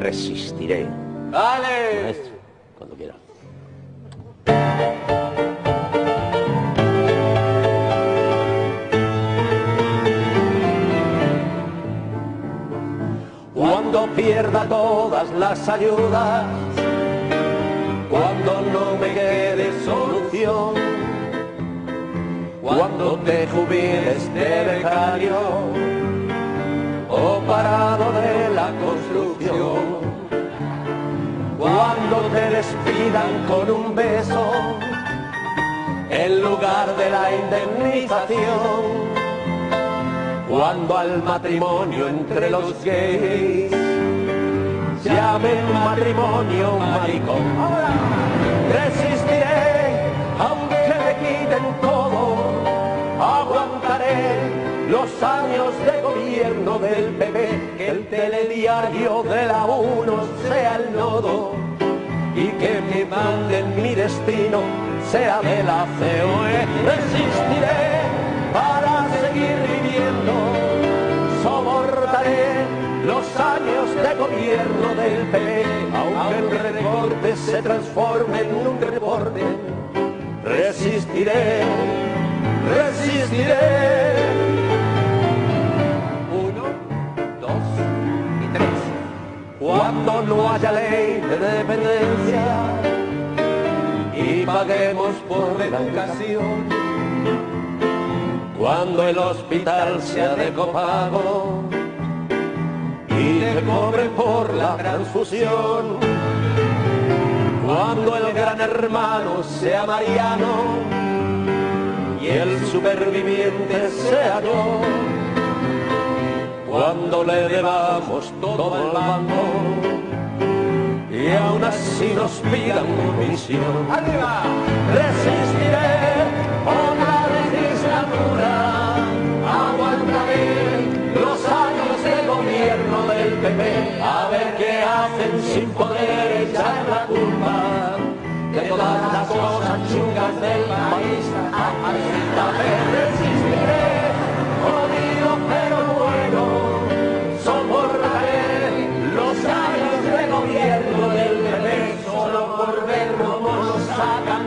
resistiré. ¡Dale! Maestro, cuando quiera. Cuando pierda todas las ayudas, cuando no me quede solución, cuando te jubiles de becario o parado de despidan con un beso en lugar de la indemnización cuando al matrimonio entre los gays llamen matrimonio maricón. Resistiré aunque me quiten todo, aguantaré los años de gobierno del PP, que el telediario de la 1 sea el nodo destino sea de la COE. Resistiré para seguir viviendo, soportaré los años de gobierno del PP, aunque el recorte se transforme en un reporte. Resistiré, resistiré. Uno, dos y tres. Cuando no haya ley de dependencia paguemos por educación. Cuando el hospital sea de copago y te cobre por la transfusión, cuando el gran hermano sea Mariano y el superviviente sea yo, cuando le debamos todo al banco y aún así nos pidan comisión, ¡Arriba! resistiré por la legislatura, aguantaré los años de gobierno del PP, a ver qué hacen sin poder echar la culpa. De todas las cosas chungas del país saca.